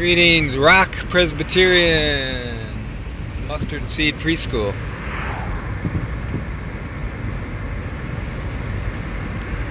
Greetings, Rock Presbyterian Mustard Seed Preschool.